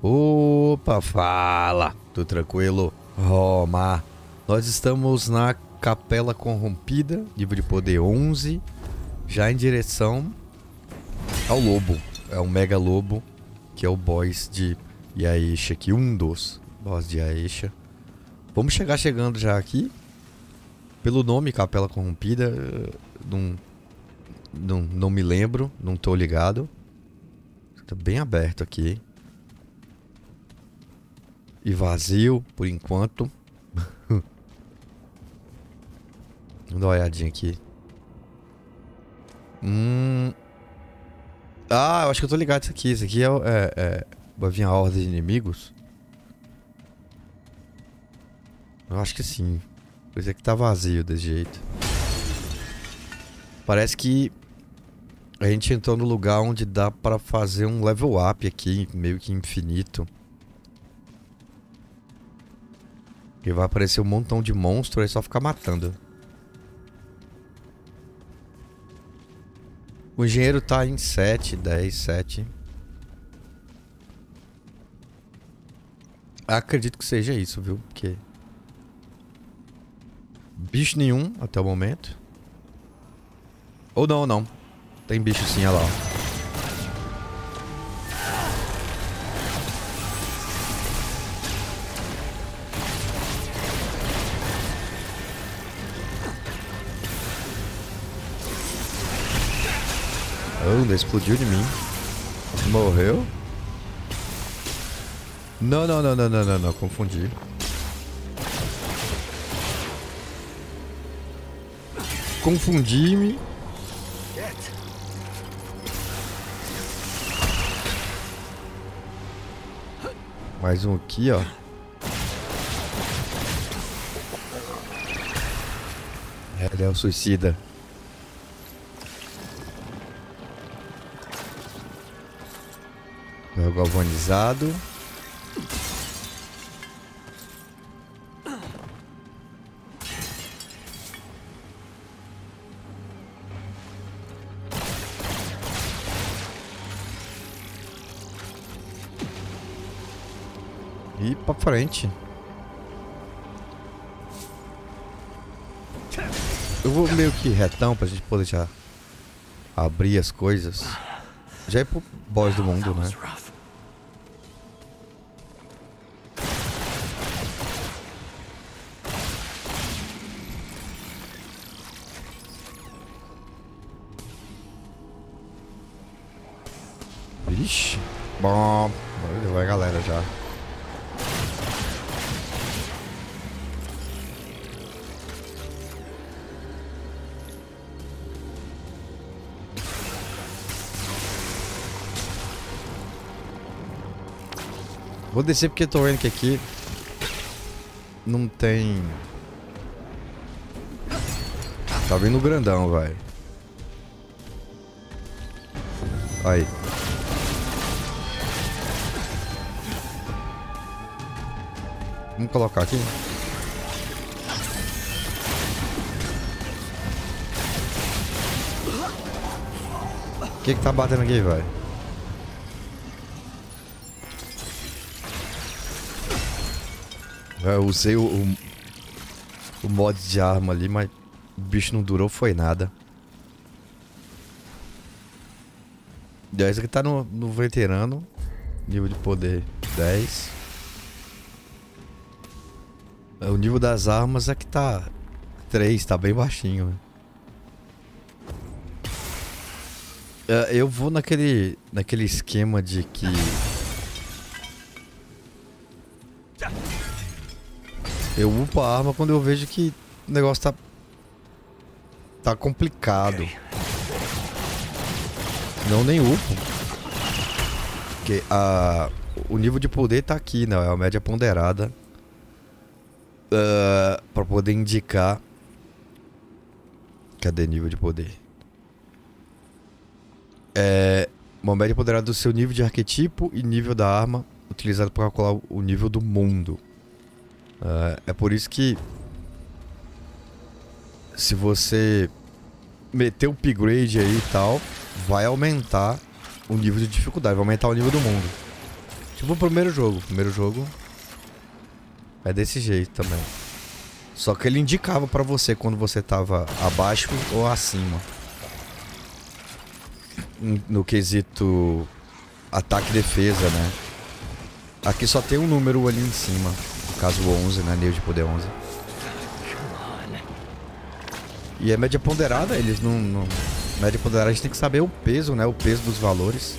Opa, fala! Tudo tranquilo? Roma. Nós estamos na Capela Corrompida, nível de poder 11, já em direção ao lobo. É um mega lobo, que é o boss de Yaesha aqui, um dos boss de Yaesha. Vamos chegar chegando já aqui. Pelo nome Capela Corrompida, não, não, não me lembro, não tô ligado. Tá bem aberto aqui. E vazio, por enquanto. Vamos dar uma olhadinha aqui. Hum... Ah, eu acho que eu tô ligado isso aqui. Isso aqui é... é, é vai vir a ordem de inimigos? Eu acho que sim. Pois é que tá vazio desse jeito. Parece que a gente entrou no lugar onde dá pra fazer um level up aqui, meio que infinito. Que vai aparecer um montão de monstros e é só ficar matando. O engenheiro tá em 7, 10, 7. Acredito que seja isso, viu? Porque... Bicho nenhum até o momento. Ou não, não. Tem bicho sim, olha lá. Oh, explodiu de mim. Morreu? Não, não, não, não, não, não, não, confundi. Confundi-me. Mais um aqui, ó. Ele é o suicida. Galvanizado. E pra frente. Eu vou meio que retão pra gente poder já abrir as coisas. Já é pro boss do mundo, né? Descer porque tô vendo que aqui não tem... Tá vindo grandão, vai. Aí. Vamos colocar aqui. O que que tá batendo aqui, vai? Eu usei o, o, o mod de arma ali, mas o bicho não durou, foi nada. Esse aqui tá no, no veterano. Nível de poder 10. O nível das armas é que tá 3, tá bem baixinho. Né? Eu vou naquele, naquele esquema de que Eu upo a arma quando eu vejo que o negócio tá. tá complicado. Não nem upo. Porque a, o nível de poder tá aqui, né? É a média ponderada. Uh, pra poder indicar. Cadê nível de poder? É uma média ponderada do seu nível de arquetipo e nível da arma utilizado para calcular o nível do mundo. Uh, é por isso que se você meter o upgrade aí e tal, vai aumentar o nível de dificuldade, vai aumentar o nível do mundo. Tipo o primeiro jogo. O primeiro jogo é desse jeito também. Só que ele indicava pra você quando você tava abaixo ou acima. No quesito ataque e defesa, né? Aqui só tem um número ali em cima. Caso o 11, né? Nível de poder 11. E é média ponderada, eles não, não... Média ponderada a gente tem que saber o peso, né? O peso dos valores.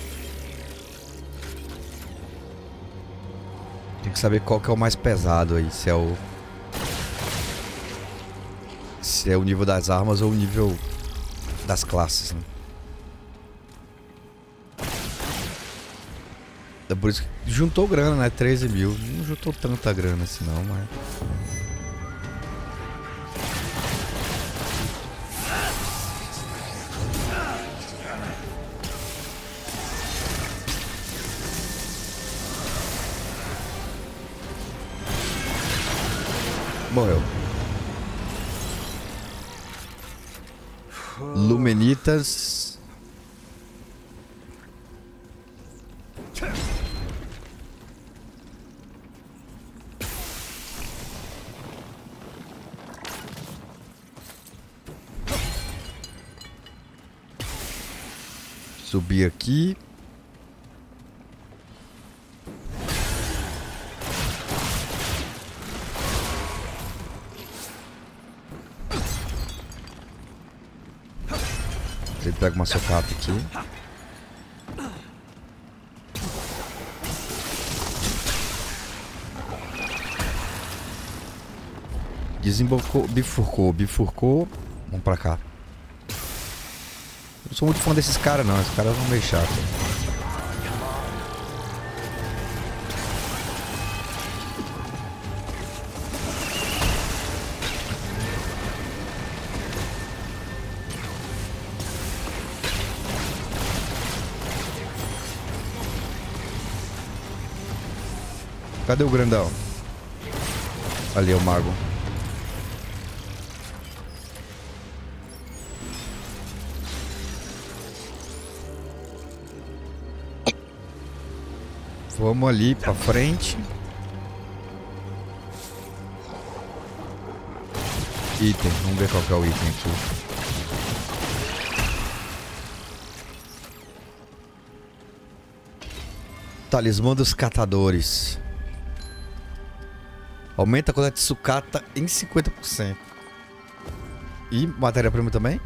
Tem que saber qual que é o mais pesado aí. Se é o... Se é o nível das armas ou o nível das classes, né? É por isso que juntou grana, né? 13 mil. Não juntou tanta grana assim não, mas... Morreu. Lumenitas. Subir aqui. Ele pega uma socapa aqui. Desembocou, bifurcou, bifurcou. Vamos pra cá. Sou muito fã desses caras não, esses caras são meio chatos. Cadê o grandão? Ali é o mago. Vamos ali pra frente. Item, vamos ver qual é o item aqui. Talismã dos catadores. Aumenta a coleta de sucata em 50%. E matéria-prima também?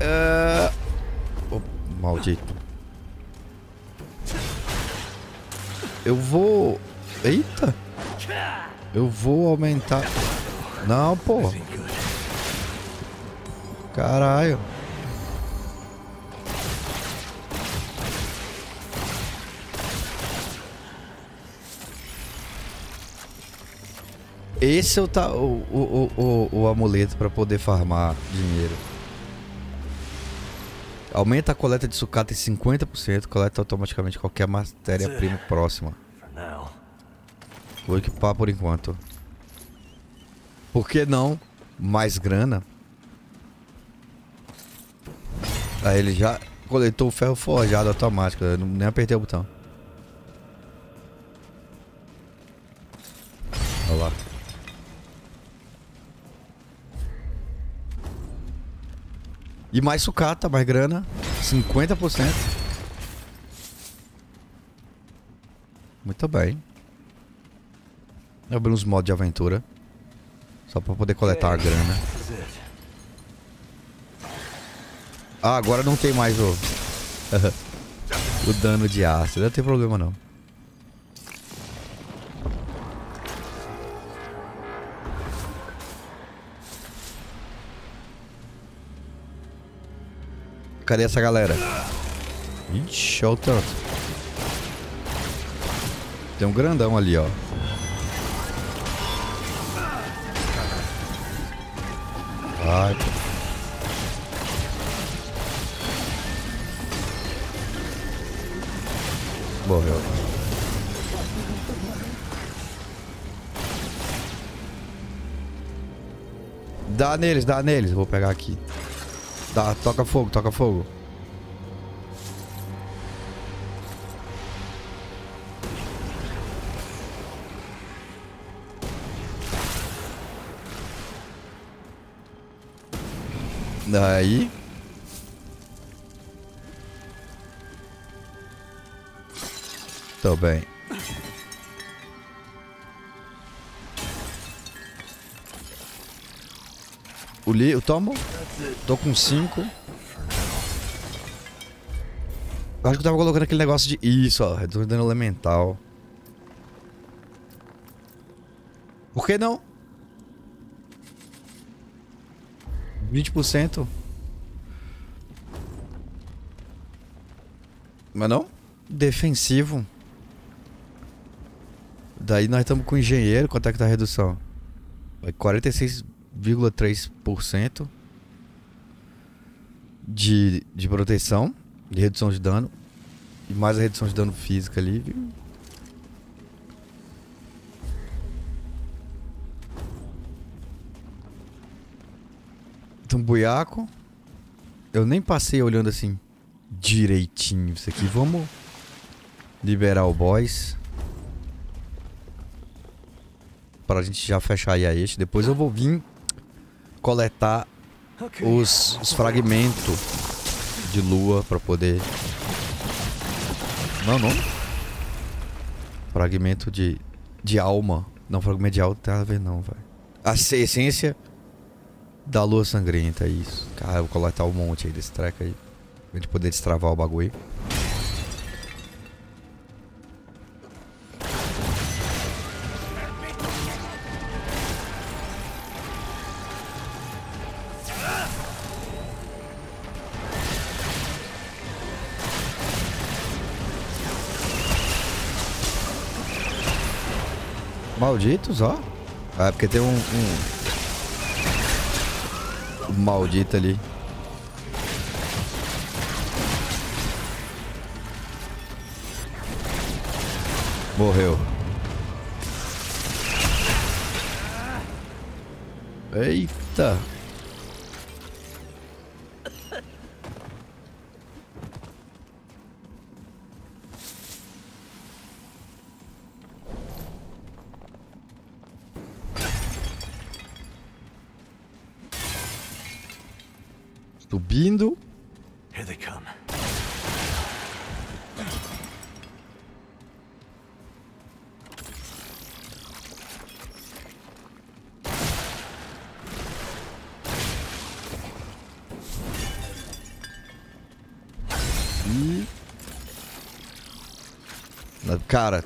Uh... Oh, maldito. Eu vou... Eita! Eu vou aumentar... Não, pô. Caralho. Esse é o, ta... o, o, o, o amuleto para poder farmar dinheiro. Aumenta a coleta de sucata em 50%, coleta automaticamente qualquer matéria-prima próxima. Vou equipar por enquanto. Por que não mais grana? Aí ele já coletou o ferro forjado automático, eu nem apertei o botão. E mais sucata, mais grana. 50%. Muito bem. Abrir uns modos de aventura. Só pra poder coletar a grana. Ah, agora não tem mais o... o dano de ácido. Não tem problema não. Cadê essa galera? Ixi, olha o tanto. Tem um grandão ali, ó. Pô. Morreu. Dá neles, dá neles. Vou pegar aqui. Tá, toca fogo, toca fogo. Daí. Tô bem. O li, eu tomo. Tô com 5. Acho que eu tava colocando aquele negócio de. Isso, ó. Reduz dano elemental. Por que não? 20%. Mas não? Defensivo. Daí nós estamos com engenheiro. Quanto é que tá a redução? 46,3% de, de proteção, de redução de dano. E mais a redução de dano física ali, viu? Tambuiaco. Eu nem passei olhando assim direitinho isso aqui. Vamos liberar o boss. Para a gente já fechar aí a este. Depois eu vou vir coletar os, os fragmentos de lua para poder... Não, não. Fragmento de, de alma. Não, fragmento de alma não tem a ver não, velho. A essência da lua sangrenta, isso. Cara, eu vou coletar um monte aí desse treco aí. Pra gente poder destravar o bagulho. Malditos, ó. Ah, porque tem um, um... um maldito ali. Morreu. Eita. Subindo. Here they come. E... Cara.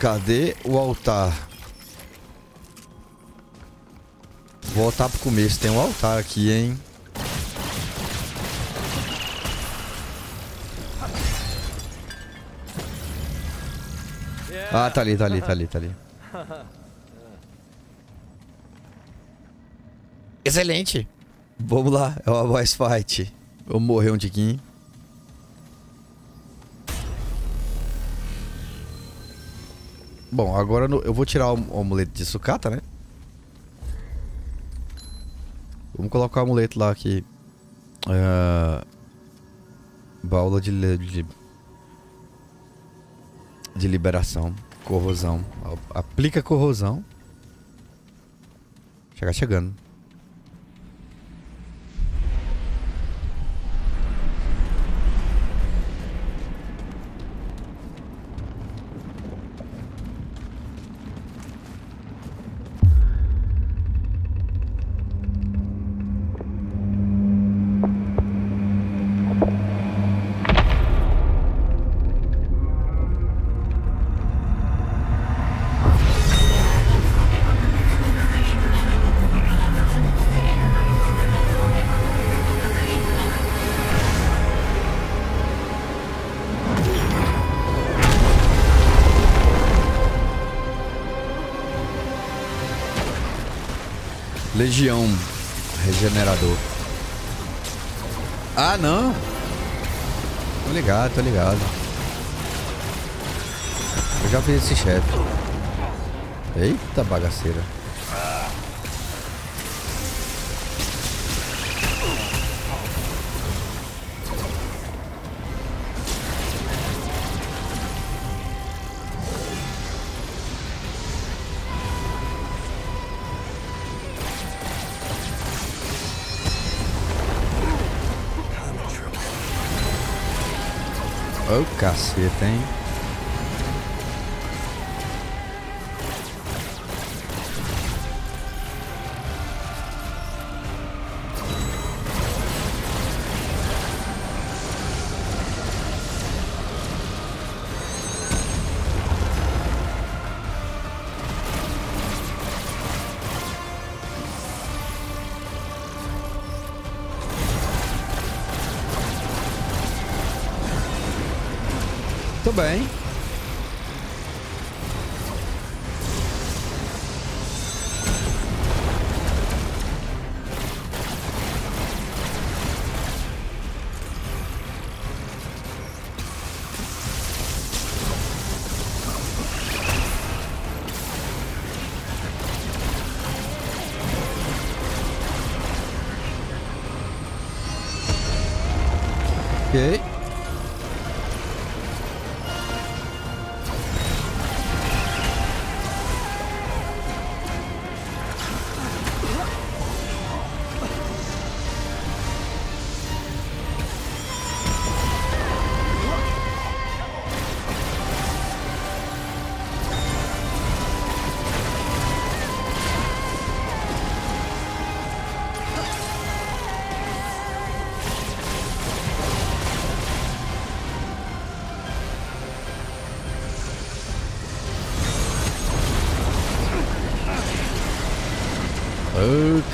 Cadê o altar? Voltar pro começo. Tem um altar aqui, hein? Ah, tá ali, tá ali, tá ali, tá ali. Excelente! Vamos lá, é uma boss fight. Vamos morrer um tiquinho. Bom, agora eu vou tirar o amuleto de sucata, né? Vamos colocar o amuleto lá aqui. Ah, Baula de, de. De liberação. Corrosão. Aplica corrosão. Chegar chegando. Tô ligado. Eu já fiz esse chefe. Eita bagaceira. Ô oh, caceta, hein? Bem.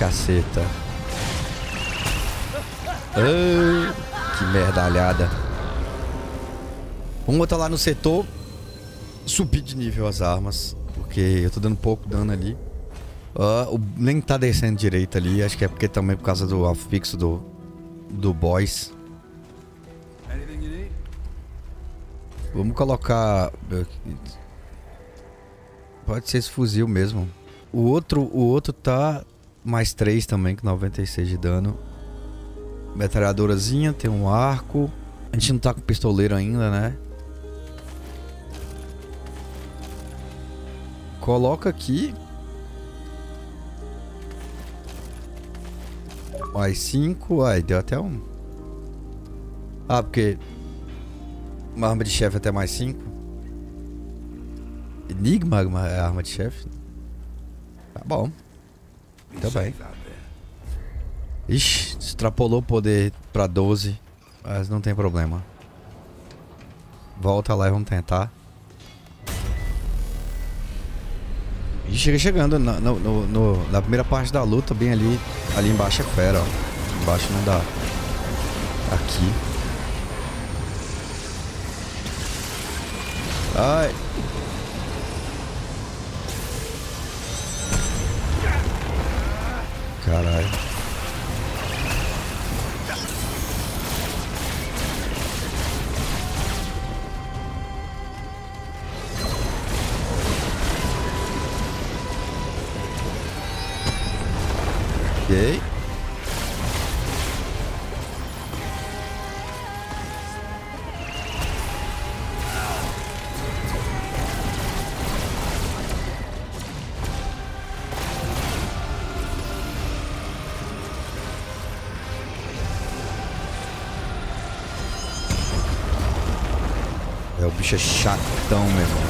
Caceta. Oh, que merdalhada. Vamos botar lá no setor. Subir de nível as armas. Porque eu tô dando pouco dano ali. O, nem tá descendo direito ali. Acho que é porque também por causa do afixo do, do boss. Vamos colocar... Pode ser esse fuzil mesmo. O outro, o outro tá mais 3 também, com 96 de dano. Metralhadorazinha, tem um arco. A gente não tá com pistoleiro ainda, né? Coloca aqui. Mais 5. Ai, deu até um. Ah, porque... Uma arma de chefe até mais 5. Enigma é arma de chefe? Tá bom. Tá bem. Ixi, extrapolou o poder pra 12. Mas não tem problema. Volta lá e vamos tentar. E chega chegando na, no, no, no, na primeira parte da luta, bem ali. Ali embaixo é fera, ó. Embaixo não dá. Aqui. Ai. Bicho é chatão, meu irmão.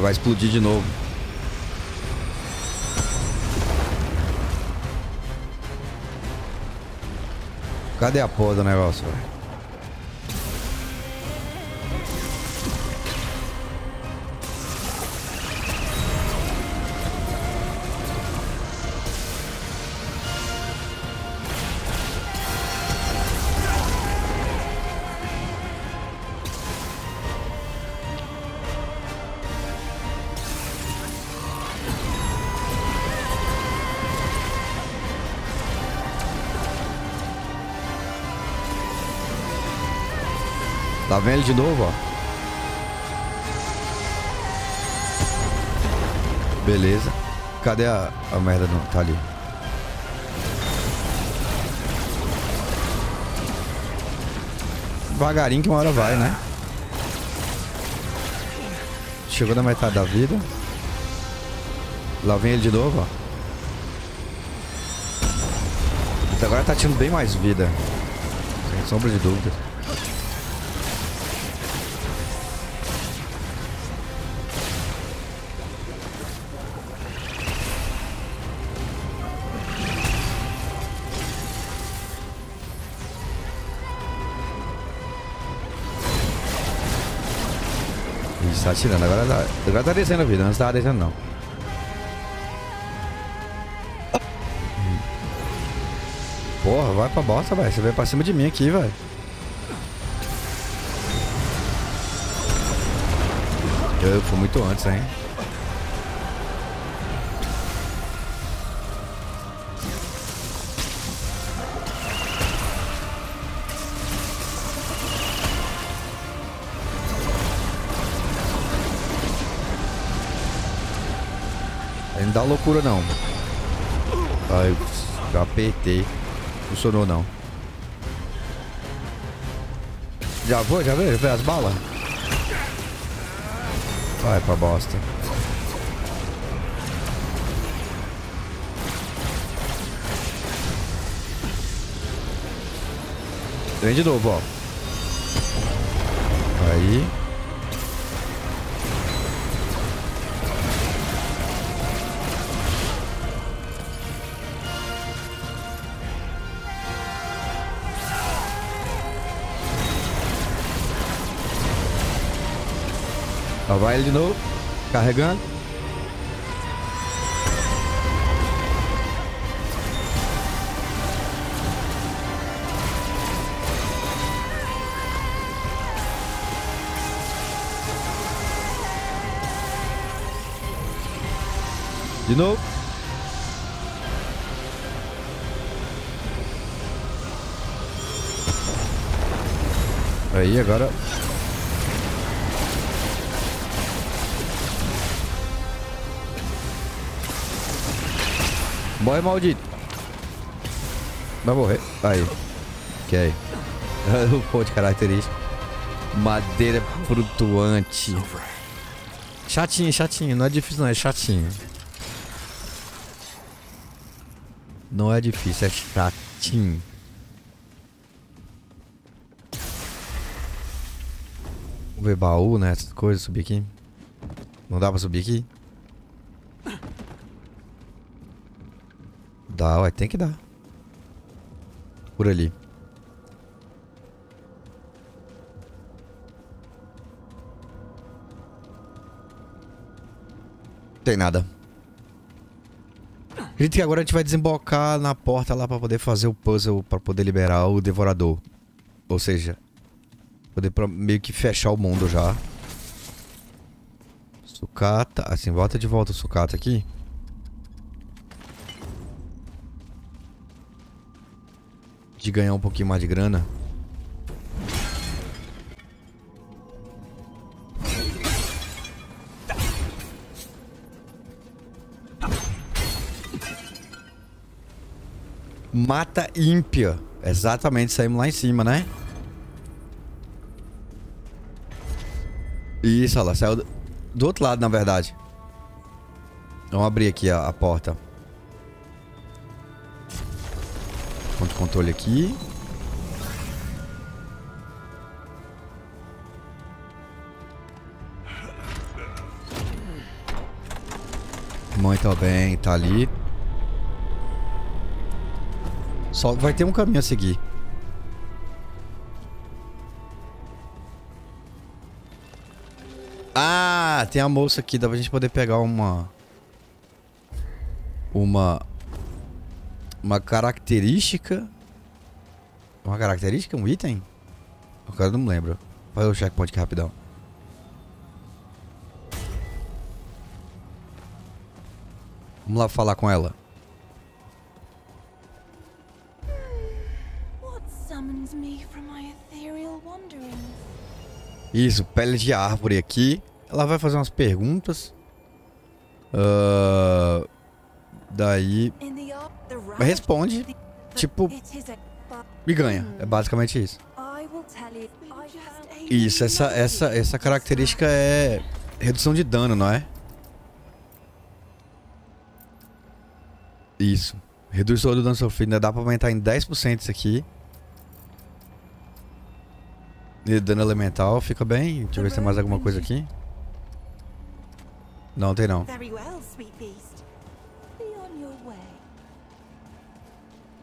Vai, explodir de novo. Cadê a porra do negócio? Tá Lá vem ele de novo, ó. Beleza. Cadê a, a merda? Não, tá ali. Devagarinho que uma hora vai, né? Chegou na metade da vida. Lá vem ele de novo, ó. Agora tá tendo bem mais vida. Sem sombra de dúvida. Tá atirando. Agora tá, agora tá descendo a vida. Antes tava descendo, não. Porra, vai pra bosta, velho. Você veio pra cima de mim aqui, velho. Eu fui muito antes, hein? Dá loucura não. Ai, já apertei. Funcionou não. Já vou, já veio? Já veio as balas? Vai pra bosta. Vem de novo, ó. Aí. Vai ele de novo. Carregando. De novo. Aí, agora Morre, maldito. Vai morrer. Aí. Ok. o ponto de característica. Madeira flutuante. Chatinho, chatinho. Não é difícil, não. É chatinho. Não é difícil, é chatinho. Vamos ver baú, né? Essas coisas, subir aqui. Não dá pra subir aqui? Dá, ué, tem que dar. Por ali. Tem nada. Acredito que agora a gente vai desembocar na porta lá pra poder fazer o puzzle, pra poder liberar o devorador. Ou seja, poder meio que fechar o mundo já. Sucata, assim, volta de volta o sucata aqui. De ganhar um pouquinho mais de grana. Mata ímpia. Exatamente, saímos lá em cima, né? Isso, ela saiu do, do outro lado, na verdade. Vamos abrir aqui a, a porta. Controle aqui. Muito bem, tá ali. Só vai ter um caminho a seguir. Ah, tem a moça aqui, dá pra gente poder pegar uma... Uma uma característica. Uma característica? Um item? O cara não me lembro. Faz o checkpoint aqui rapidão. Vamos lá falar com ela. Isso, pele de árvore aqui. Ela vai fazer umas perguntas. Uh, daí responde, tipo, e ganha. É basicamente isso. Isso, essa, essa, essa característica é redução de dano, não é? Isso. Reduz todo o dano sofrido. Ainda dá pra aumentar em 10% isso aqui. E dano elemental fica bem. Deixa eu ver se tem mais alguma coisa aqui. Não, tem não.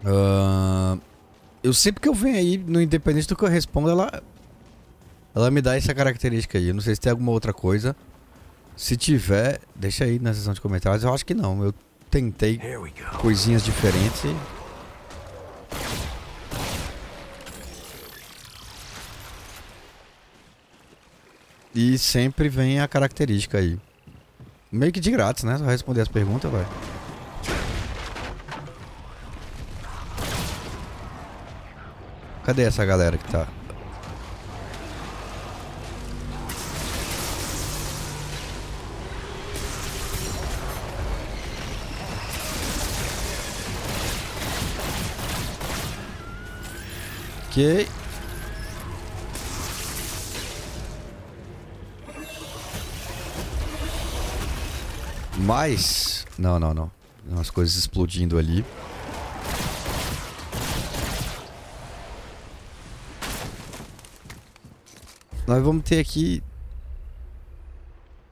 Uh, eu sempre que eu venho aí, no independente do que eu respondo, ela ela me dá essa característica aí. Eu não sei se tem alguma outra coisa. Se tiver, deixa aí na seção de comentários. Eu acho que não. Eu tentei coisinhas diferentes. E sempre vem a característica aí. Meio que de grátis, né? Só responder as perguntas, vai. Cadê essa galera que tá? Ok. Mais... Não, não, não. Umas coisas explodindo ali. Nós vamos ter aqui...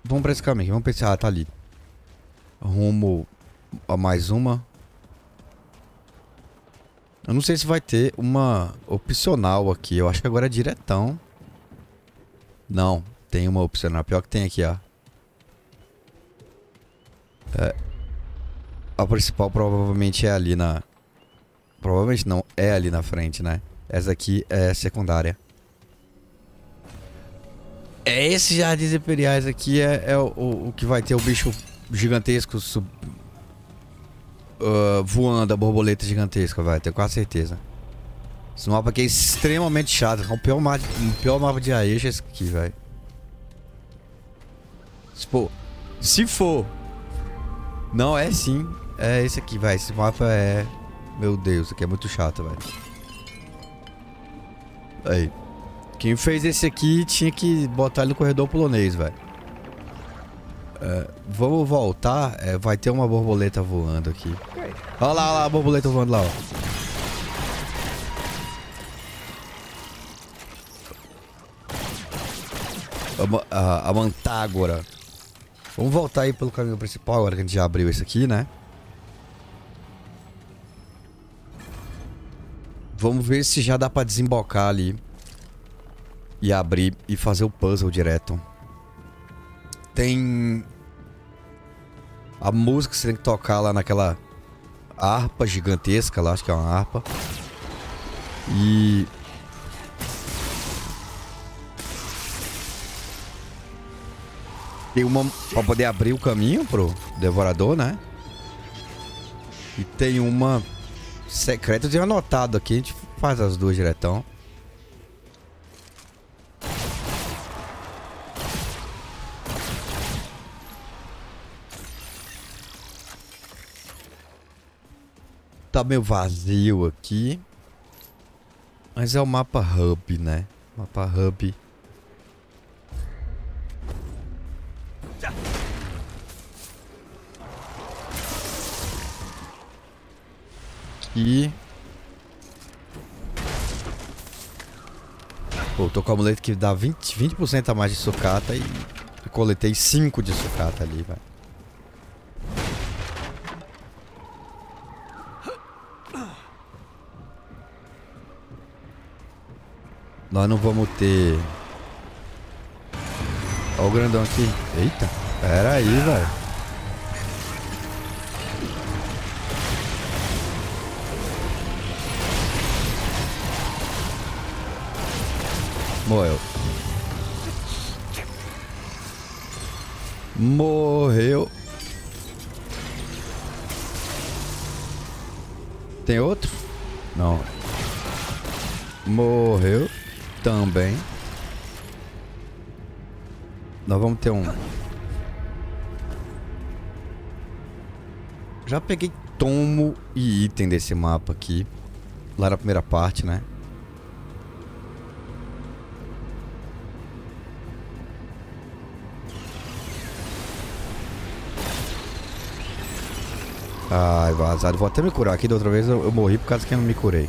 Vamos pra esse caminho. Vamos pensar... Ah, tá ali. Rumo a mais uma. Eu não sei se vai ter uma opcional aqui. Eu acho que agora é diretão. Não, tem uma opcional. Pior que tem aqui, ó. É. A principal provavelmente é ali na... Provavelmente não, é ali na frente, né? Essa aqui é secundária. É esse Jardins Imperiais aqui é, é o, o, que vai ter o bicho gigantesco sub, uh, voando a borboleta gigantesca, vai, tenho quase certeza. Esse mapa aqui é extremamente chato, é o pior, mapa, o pior mapa de Aisha esse aqui. Se for, se for, não é sim, é esse aqui, vai, esse mapa é, meu Deus, isso aqui é muito chato, velho. Aí. Quem fez esse aqui tinha que botar ele no corredor polonês, velho. É, vamos voltar. É, vai ter uma borboleta voando aqui. Olha lá, olha lá a borboleta voando lá, ó. A, a, a mantágora. Vamos voltar aí pelo caminho principal agora que a gente já abriu esse aqui, né? Vamos ver se já dá pra desembocar ali. E abrir e fazer o puzzle direto. Tem... A música que você tem que tocar lá naquela harpa gigantesca lá, acho que é uma harpa. E... Tem uma pra poder abrir o caminho pro devorador, né? E tem uma secreta, tenho anotado aqui, a gente faz as duas diretão. Tá meio vazio aqui. Mas é o mapa hub, né? Mapa hub. Aqui. Pô, tô com a muleta que dá 20%, 20 a mais de sucata e coletei 5 de sucata ali, velho. Nós não vamos ter... O grandão aqui. Eita. Pera aí, velho. Morreu. Morreu. Tem outro? Não. Morreu também. Nós vamos ter um... Já peguei tomo e item desse mapa aqui. Lá na primeira parte, né? Ai, vazado. Vou até me curar aqui da outra vez. Eu, eu morri por causa que eu não me curei.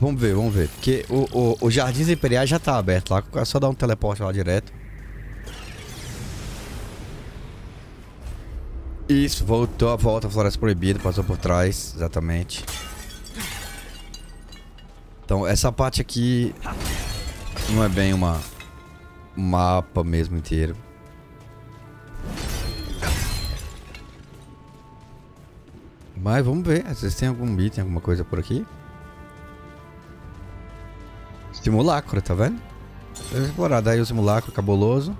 Vamos ver, vamos ver. Porque o, o, o Jardins Imperiais já tá aberto lá. É só dar um teleporte lá direto. Isso, voltou a volta Floresta Proibida, passou por trás, exatamente. Então, essa parte aqui não é bem uma um mapa mesmo inteiro. Mas vamos ver, vezes tem algum item, alguma coisa por aqui. Simulacro, tá vendo? Vamos explorar, daí o simulacro cabuloso.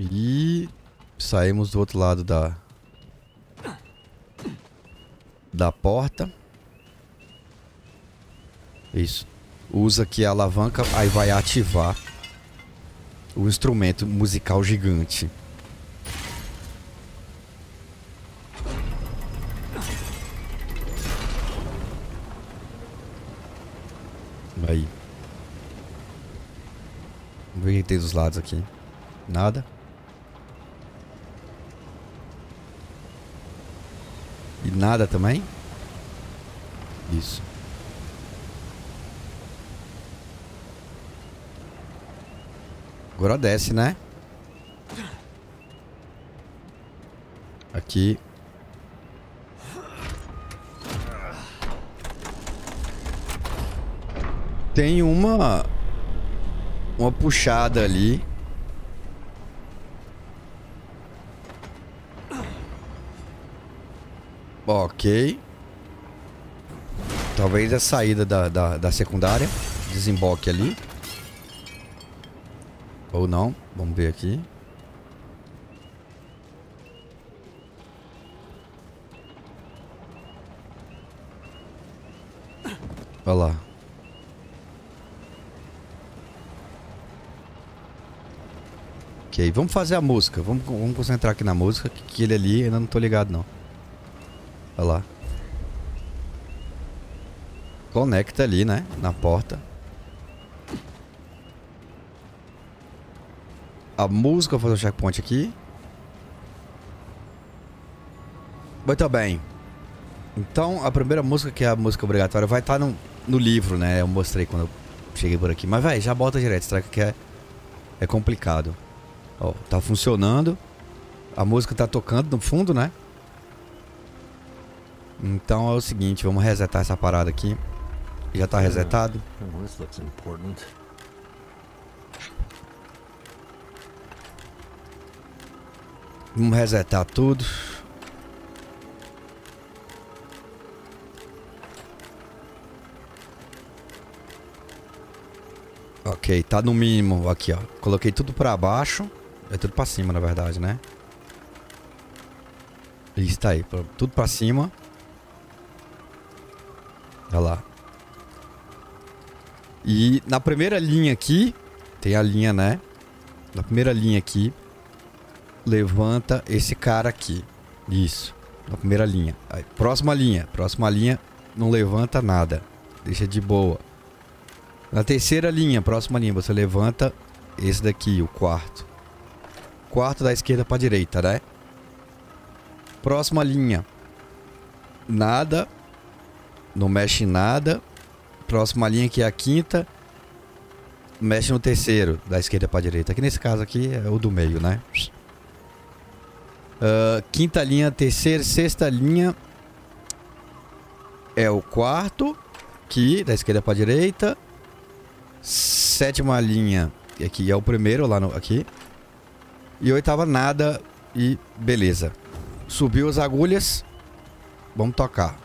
E saímos do outro lado da da porta. Isso. Usa aqui a alavanca, aí vai ativar o instrumento musical gigante. Aí. Tem dos lados aqui. Nada. E nada também? Isso. Agora desce, né? Aqui. Tem uma... Uma puxada ali. Ok. Talvez a saída da, da, da secundária. Desemboque ali. Ou não. Vamos ver aqui. Olha lá. Ok, vamos fazer a música. Vamos, vamos concentrar aqui na música, que, que ele ali ainda não tô ligado não. Olha lá. Conecta ali, né? Na porta. A música, vou fazer o checkpoint aqui. Muito bem. Então, a primeira música, que é a música obrigatória, vai estar tá no, no livro, né? Eu mostrei quando eu cheguei por aqui. Mas, vai, já bota direto, será que é, é complicado. Ó, tá funcionando. A música tá tocando no fundo, né? Então é o seguinte, vamos resetar essa parada aqui. Já tá resetado. Vamos resetar tudo. Ok, tá no mínimo aqui, ó. Coloquei tudo pra baixo. É tudo pra cima, na verdade, né? Isso tá aí, tudo pra cima. Olha lá. E na primeira linha aqui, tem a linha, né? Na primeira linha aqui, levanta esse cara aqui. Isso. Na primeira linha. Aí, próxima linha. Próxima linha, não levanta nada. Deixa de boa. Na terceira linha, próxima linha, você levanta esse daqui, o quarto. Quarto da esquerda para direita, né? Próxima linha. Nada. Não mexe em nada. Próxima linha que é a quinta. Mexe no terceiro, da esquerda para direita. Aqui nesse caso aqui é o do meio, né? Uh, quinta linha, terceira, sexta linha é o quarto, aqui da esquerda para direita. Sétima linha, aqui é o primeiro lá no aqui. E oitava nada e beleza. Subiu as agulhas. Vamos tocar.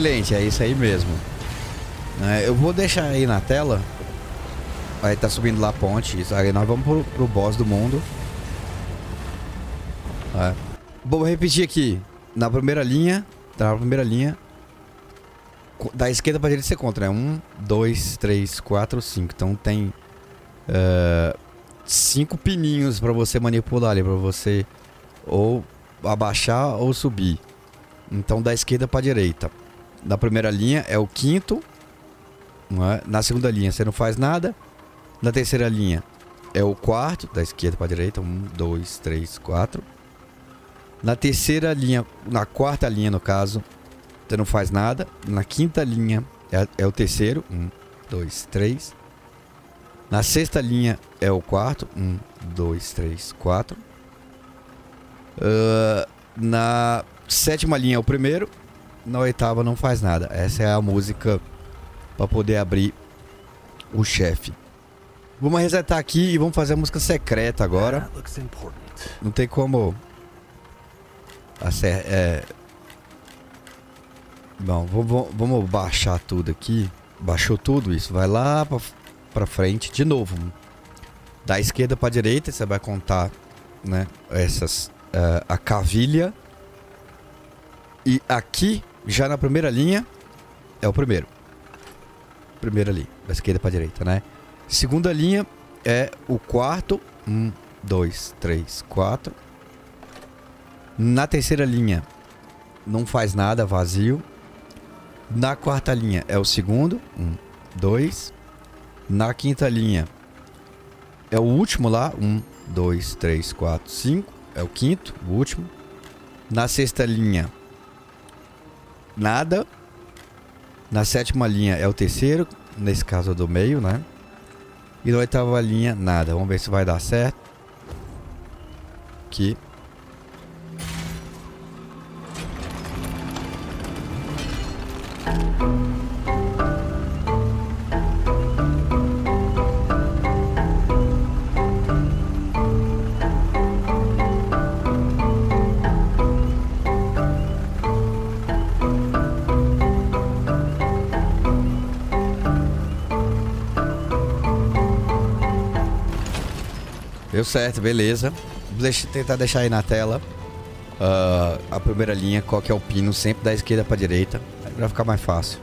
Excelente, é isso aí mesmo. É, eu vou deixar aí na tela. Aí tá subindo lá a ponte. Isso, aí nós vamos pro, pro boss do mundo. É. Vou repetir aqui. Na primeira linha. Tá na primeira linha. Da esquerda pra direita você conta, né? Um, dois, três, quatro, cinco. Então tem. Uh, cinco pininhos pra você manipular ali. Pra você ou abaixar ou subir. Então da esquerda pra direita. Na primeira linha é o quinto. É? Na segunda linha você não faz nada. Na terceira linha é o quarto, da esquerda para direita. Um, dois, três, quatro. Na terceira linha, na quarta linha no caso, você não faz nada. Na quinta linha é, é o terceiro. Um, dois, três. Na sexta linha é o quarto. Um, dois, três, quatro. Uh, na sétima linha é o primeiro. Na oitava não faz nada. Essa é a música para poder abrir o chefe. Vamos resetar aqui e vamos fazer a música secreta agora. Não tem como. Acer é... Bom, vamos, vamos baixar tudo aqui. Baixou tudo isso. Vai lá pra, pra frente de novo. Da esquerda pra direita, você vai contar, né? Essas. Uh, a cavilha. E aqui, já na primeira linha, é o primeiro. Primeiro ali, da esquerda pra direita, né? Segunda linha é o quarto. Um, dois, três, quatro. Na terceira linha não faz nada, vazio. Na quarta linha é o segundo. Um, dois. Na quinta linha é o último lá. Um, dois, três, quatro, cinco. É o quinto, o último. Na sexta linha, nada. Na sétima linha é o terceiro. Nesse caso é do meio, né? E na oitava linha, nada. Vamos ver se vai dar certo. Aqui. Certo, beleza. Deixa, tentar deixar aí na tela uh, a primeira linha, qual que é o pino, sempre da esquerda pra direita. Vai ficar mais fácil.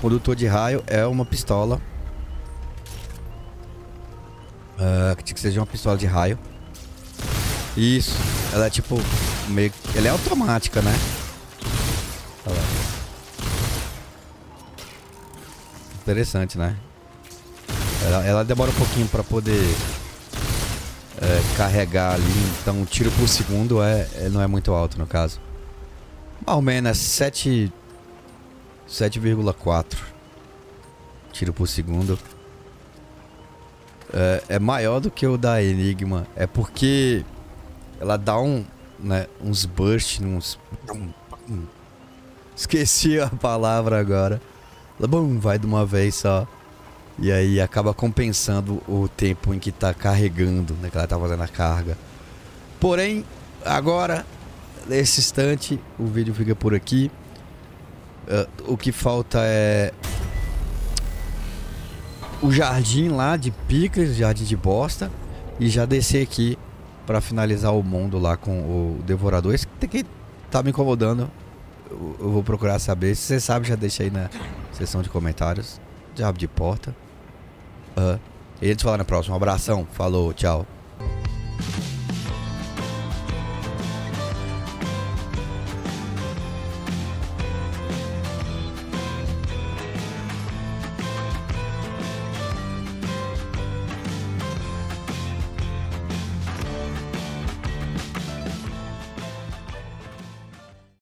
Condutor de raio é uma pistola. Uh, que seja uma pistola de raio. Isso. Ela é tipo. Meio. Ela é automática, né? Olha lá. Interessante, né? Ela, ela demora um pouquinho para poder é, carregar ali, então o tiro por segundo é, é, não é muito alto no caso. Mais ou menos 7 7,4 tiro por segundo. É, é, maior do que o da Enigma. É porque ela dá um, né, uns bursts, uns. Esqueci a palavra agora. Bum, vai de uma vez só. E aí acaba compensando o tempo em que está carregando, né? Que ela está fazendo a carga. Porém, agora, nesse instante, o vídeo fica por aqui. Uh, o que falta é o jardim lá de picles, jardim de bosta, e já descer aqui para finalizar o mundo lá com o devorador. Esse que tá me incomodando. Eu, eu vou procurar saber. Se você sabe, já deixa aí na seção de comentários. Diabo de porta. Uhum. E eles falam na próxima. Um abração. Falou, tchau.